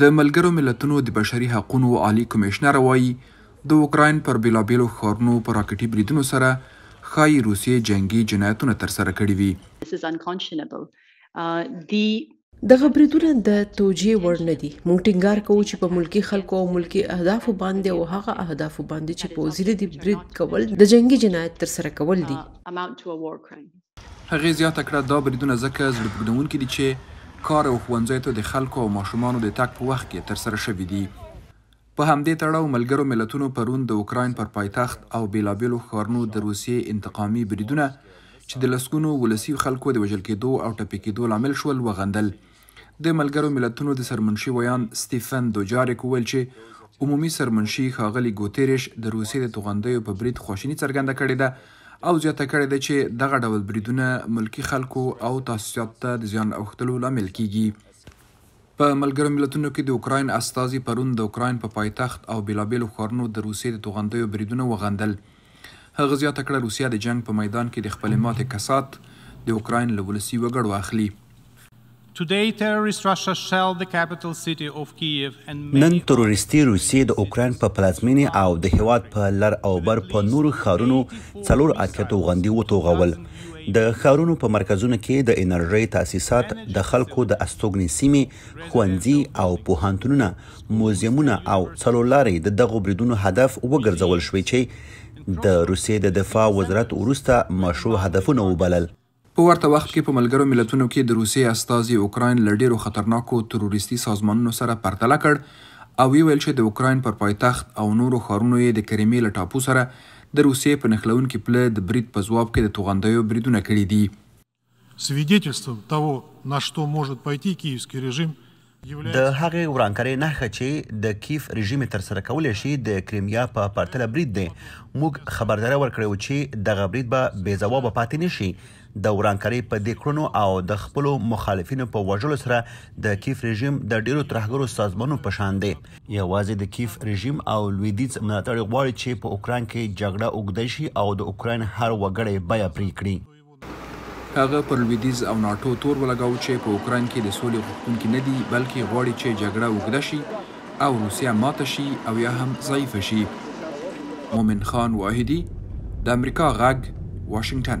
د ملګرو ملتونو د بشري حقونو عالي کمېشنر وایي د اوکراین پر بېلابېلو ښارونو په راکټي بریدونو سره ښایي روسیې جنګي جنایتونه ترسره کړي وي. دغه بریدونه د توجیې وړ نه دي. موږ ټینګار کوو چې په ملکي خلکو او ملکي اهدافو باندې او هغه اهدافو باندې چې پوځي نه دي برید کول د جنګي جنایت ترسره کول دي. هغې زیاته کړه، دا بریدونه ځکه زړه بوږنونکي دي چې کار او ښوونځیو ته د خلکو او ماشومانو د تګ په وخت کې ترسره شوي دي. په همدې تړاو ملګرو ملتونو پرون د اوکراین پر پایتخت او بېلابېلو ښارونو د روسیې انتقامي بریدونه چې د لسګونو ولسي خلکو د وژل کېدو او ټپي کېدو لامل شول، وغندل. د ملګرو ملتونو د سرمنشي ویاند ستیفن دوجاریک وویل چې عمومي سرمنشي ښاغلي ګوتیریش د روسیې د توغندیو په برید خواشیني څرګنده کړې ده او زیاته کړې ده چې دغه ډول بریدونه ملکي خلکو او تاسیساتو ته د زیان اوښتلو لامل کیږي. په ملګرو ملتونو کې د اوکراین استازي پرون د اوکراین په پایتخت او بېلابېلو ښارونو د روسیې د توغندیو بریدونه وغندل. هغه زیاته کړه، روسیه د جنګ په میدان کې د خپلې ماتې کسات د اوکراین له ولسي وګړو اخلي. نن تروریستي روسیې د اوکراین په پلازمینې او د هیواد په لر او بر په نورو ښارونو څلور اتیا توغندي وتوغول. د ښارونو په مرکزونو کې د انرژۍ تاسیسات، د خلکو د استوګنې سیمې، ښوونځي او پوهنتونونه موزیمونه او څلورلارې د دغو بریدونو هدف وګرځول شوې چې د روسیې د دفاع وزارت وروسته مشروع هدفونه وبلل. په ورته وخت کې په ملګرو ملتونو کې د روسیې استازي اوکراین له ډېرو خطرناکو تروریستي سازمانونو سره پرتله کړ او ویې ویل چې د اوکراین پر پایتخت او نورو ښارونو یې د کریمې له ټاپو سره د روسیې په نښلوونکي پله د برید په ځواب کې د توغندیو بریدونه کړي دي. د هغې ورانکارې نښه چې د کیف رژیم یې ترسره کولی شي د کریمیا په پرتله برید دی. موږ خبرداری ورکړی و چې دغه برید به بې ځوابه پاتې نه شي. د ورانکارې په دې کړنو او د خپلو مخالفینو په وژلو سره د کیف رژیم د ډېرو ترهګرو سازمانونو په شان دی. یوازې د کیف رژیم او لوېدیځ ملاتړي غواړي چې په اوکراین کې جګړه اوږده شي او د اوکراین هر وګړی بیه پرې کړي. هغه پر لویدیځ او ناټو تور ولګاو چې په اوکراین کې د سولې غوښتونکي نه دي بلکې غواړي چې جګړه اوږده شي او روسیه ماته شي او یا هم ضعیفه شي مومن خان واحدي د امریکا غږ واشنگټن